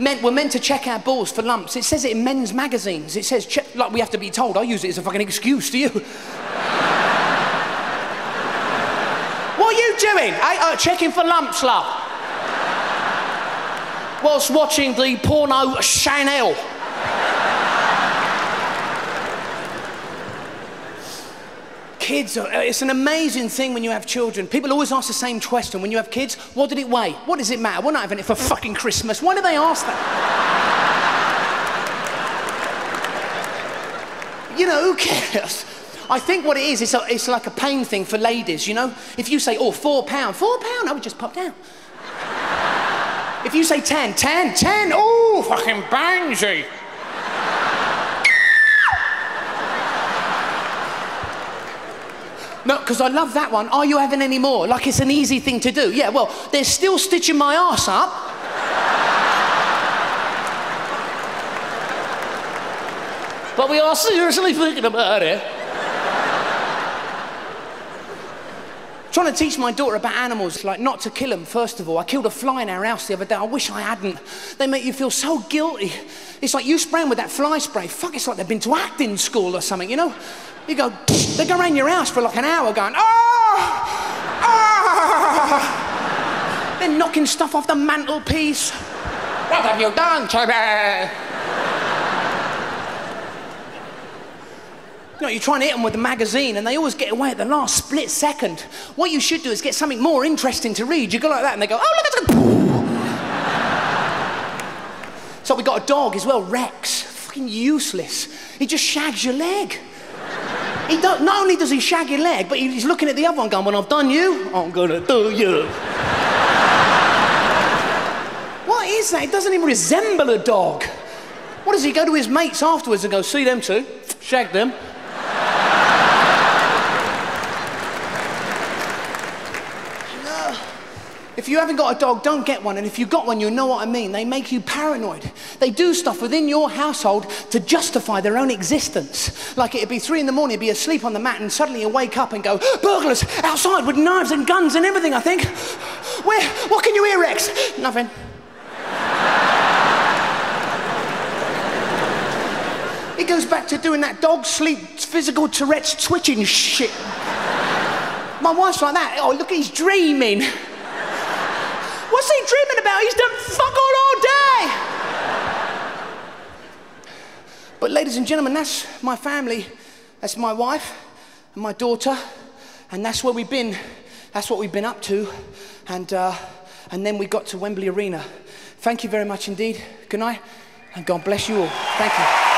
Men, we're meant to check our balls for lumps. It says it in men's magazines. It says, check, like we have to be told. I use it as a fucking excuse, do you? (laughs) what are you doing? Uh, checking for lumps, love. Whilst watching the porno Chanel. Kids, uh, it's an amazing thing when you have children. People always ask the same question when you have kids what did it weigh? What does it matter? We're not having it for fucking Christmas. Why do they ask that? you know, who cares? I think what it is, it's, a, it's like a pain thing for ladies, you know? If you say, oh, four pound, four pound, I would just pop down. if you say ten, ten, ten, oh, fucking bangy. No, because I love that one. Are you having any more? Like it's an easy thing to do. Yeah, well, they're still stitching my ass up. but we are seriously thinking about it. Trying to teach my daughter about animals, like not to kill them, first of all. I killed a fly in our house the other day. I wish I hadn't. They make you feel so guilty. It's like you spraying with that fly spray. Fuck, it's like they've been to acting school or something, you know? You go, (sniffs) they go around your house for like an hour going, ah, ah. Then knocking stuff off the mantelpiece. What have you done to You know, you're trying to hit them with a magazine and they always get away at the last split second. What you should do is get something more interesting to read. You go like that and they go, oh, look at the. (laughs) So we got a dog as well, Rex. fucking useless. He just shags your leg. He don't, not only does he shag your leg, but he's looking at the other one going, When I've done you, I'm gonna do you. what is that? It doesn't even resemble a dog. What does he go to his mates afterwards and go, See them two, shag them? If you haven't got a dog, don't get one. And if you've got one, you know what I mean. They make you paranoid. They do stuff within your household to justify their own existence. Like it'd be three in the morning, you'd be asleep on the mat, and suddenly you wake up and go, burglars outside with knives and guns and everything, I think. Where? What can you hear, Rex? Nothing. He goes back to doing that dog sleep, physical Tourette's twitching shit. My wife's like that. Oh, look, he's dreaming. What's he dreaming about? He's done fuck all all day. But, ladies and gentlemen, that's my family. That's my wife and my daughter. And that's where we've been. That's what we've been up to. And, uh, and then we got to Wembley Arena. Thank you very much indeed. Good night. And God bless you all. Thank you.